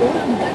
Oh,